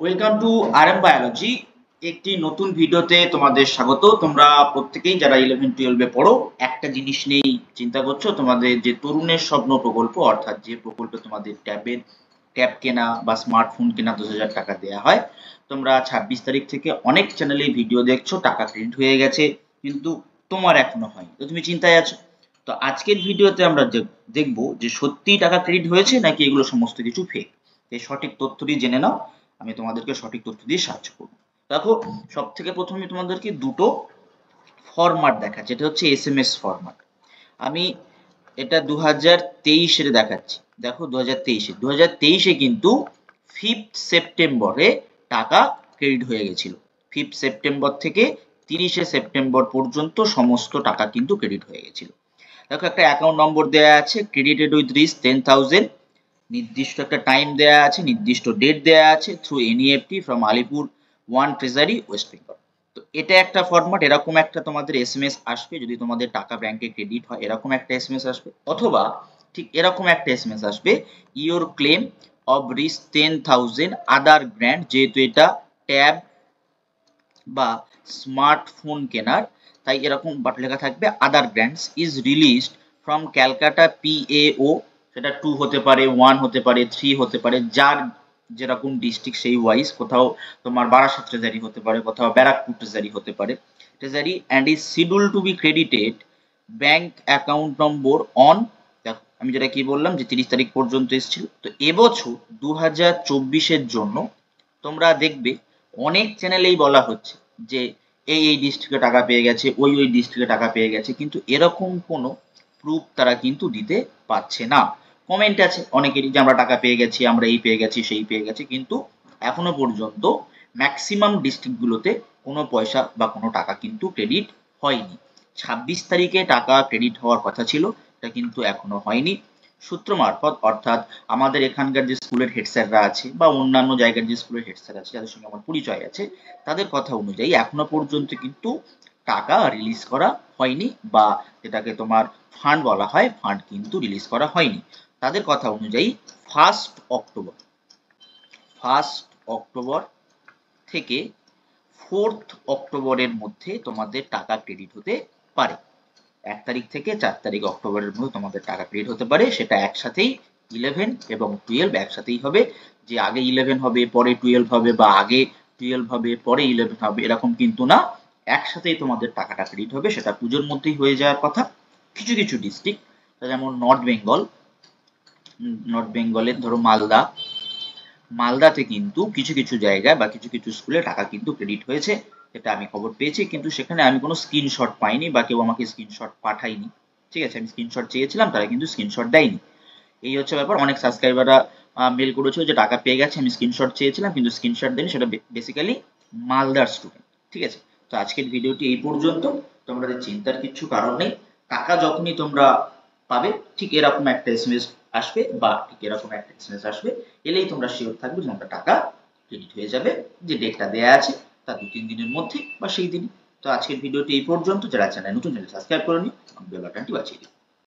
Welcome to R M biology একটি নতুন ভিডিওতে তোমাদের স্বাগত। তোমরা প্রত্যেকেই যারা ইলেভেন টুয়েলভে পড়ো, একটা জিনিস নিয়েই চিন্তা করছ, তোমাদের যে তরুণের স্বপ্ন প্রকল্প, অর্থাৎ যে প্রকল্পে তোমাদের ট্যাবের ট্যাব কেনা বা স্মার্টফোন কেনা দশ হাজার টাকা দেওয়া হয়, তোমরা ছাব্বিশ তারিখ থেকে অনেক চ্যানেলে ভিডিও দেখছ, টাকা ক্রেডিট হয়ে গেছে, কিন্তু তোমার এখনও হয় তো তুমি চিন্তায় আছো? তো আজকের ভিডিওতে আমরা দেখব যে সত্যি টাকা ক্রেডিট হয়েছে নাকি এগুলো সমস্ত কিছু ফেক এই সঠিক তথ্যটি জেনে নাও। আমি তোমাদেরকে সঠিক তথ্য দিয়ে সাহায্য করব। দেখো সব থেকে প্রথমে তোমাদেরকে দুটো ফরম্যাট দেখা যেটা হচ্ছে এস এম এস ফরম্যাট আমি এটা দু হাজার তেইশের দেখাচ্ছি। দেখো দু হাজার তেইশে। দু হাজার তেইশে কিন্তু ফিফথ সেপ্টেম্বরে টাকা ক্রেডিট হয়ে গেছিল। ফিফথ সেপ্টেম্বর থেকে তিরিশে সেপ্টেম্বর পর্যন্ত সমস্ত টাকা কিন্তু ক্রেডিট হয়ে গেছিল। দেখো, একটা অ্যাকাউন্ট নম্বর দেওয়া আছে credited with Rs ten thousand নির্দিষ্ট একটা টাইম দেওয়া আছে, নির্দিষ্ট ডেট দেওয়া আছে through NEFT from Alipore one treasury West Bengal তো এটা একটা ফরম্যাট এরকম একটা তোমাদের এস আসবে, যদি তোমাদের টাকা ব্যাংকে ক্রেডিট হয়, এরকম একটা এস আসবে। অথবা ঠিক এরকম একটা এস এম এস আসবে your claim of Rs ten thousand other grant যেহেতু এটা ট্যাব বা স্মার্টফোন কেনার, তাই এরকম বাট লেখা থাকবে other grants is released from Calcutta PAO সেটা টু হতে পারে ওয়ান হতে পারে থ্রি হতে পারে, যার যেরকম ডিস্ট্রিক্ট সেই ওয়াইজ কোথাও তোমার বারাসাত ট্রেজারি হতে পারে, কোথাও ব্যারাকপুর ট্রেজারি হতে পারে। Treasury and is schedule to be credited bank account number on আমি যেটা কি বললাম যে তিরিশ তারিখ পর্যন্ত এসেছিল। তো এবছর দু হাজার চব্বিশের জন্য তোমরা দেখবে অনেক চ্যানেলেই বলা হচ্ছে যে এই এই ডিস্ট্রিক্টে টাকা পেয়ে গেছে, ওই ওই ডিস্ট্রিক্টে টাকা পেয়ে গেছে, কিন্তু এরকম কোনো প্রুফ তারা কিন্তু দিতে পারছে না। কমেন্ট আছে, অনেকেরই যে আমরা টাকা পেয়ে গেছি, আমরা এই পেয়ে গেছি, সেই পেয়ে গেছি, কিন্তু এখনও পর্যন্ত ম্যাক্সিমাম ডিস্ট্রিক্টগুলোতে কোনো পয়সা বা কোনো টাকা কিন্তু ক্রেডিট হয়নি। ছাব্বিশ তারিখে টাকা ক্রেডিট হওয়ার কথা ছিল, এটা কিন্তু এখনও হয়নি। সূত্র মারফত, অর্থাৎ আমাদের এখানকার যে স্কুলের হেড স্যাররা আছে বা অন্যান্য জায়গার যে স্কুলের হেড স্যার আছে, যাদের সঙ্গে আমার পরিচয় আছে, তাদের কথা অনুযায়ী এখনও পর্যন্ত কিন্তু টাকা রিলিজ করা হয়নি বা যেটাকে তোমার ফান্ড বলা হয় ফান্ড কিন্তু রিলিজ করা হয়নি। তাদের কথা অনুযায়ী ফার্স্ট অক্টোবর ফার্স্ট অক্টোবর থেকে ফোর্থ অক্টোবরের মধ্যে তোমাদের টাকা ক্রেডিট হতে পারে। এক তারিখ থেকে চার তারিখ অক্টোবরের মধ্যে তোমাদের টাকা ক্রেডিট হতে পারে, সেটা একসাথেই ইলেভেন এবং টুয়েলভ একসাথেই হবে। যে আগে ইলেভেন হবে, পরে টুয়েলভ হবে বা আগে টুয়েলভ হবে, পরে ইলেভেন হবে, এরকম কিন্তু না। একসাথেই তোমাদের টাকাটা ক্রেডিট হবে, সেটা পুজোর মধ্যেই হয়ে যাওয়ার কথা। কিছু কিছু ডিস্ট্রিক্ট যেমন নর্থ বেঙ্গল নর্থ বেঙ্গলের ধরো মালদা। মালদাতে কিন্তু কিছু কিছু জায়গায় বা কিছু কিছু স্কুলে টাকা কিন্তু ক্রেডিট হয়েছে, এটা আমি খবর পেয়েছি। কিন্তু সেখানে আমি কোনো স্ক্রিনশট পাইনি বা কেউ আমাকে স্ক্রিনশট পাঠায়নি। ঠিক আছে, আমি স্ক্রিনশট চেয়েছিলাম, তারা কিন্তু স্ক্রিনশট দেয়নি। এই হচ্ছে ব্যাপার, অনেক সাবস্ক্রাইবাররা মেল করেছিল যে টাকা পেয়ে গেছে, আমি স্ক্রিনশট চেয়েছিলাম, কিন্তু স্ক্রিনশট দেয়নি, সেটা বেসিক্যালি মালদার স্টুডেন্ট ঠিক আছে, তো আজকের ভিডিওটি এই পর্যন্ত। তোমাদের চিন্তার কিছু কারণ নেই। টাকা যখনই তোমরা পাবে, ঠিক এরকম একটা এসএমএস আসবে বা ঠিক এরকম একটা এক্সপেন্স আসবে, এলেই তোমরা শিওর থাকবে যে আমরা টাকা ক্রেডিট হয়ে যাবে, যে ডেটটা দেয়া আছে তা দু, তিন দিনের মধ্যে বা সেই দিনই। তো আজকের ভিডিওটি এই পর্যন্ত। যারা চ্যানেল নতুন চ্যানেল সাবস্ক্রাইব করে নিও বেল বাটনটি বাঁচিয়ে দিও।